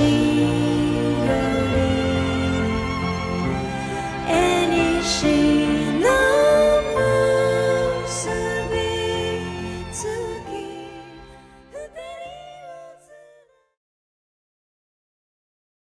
You.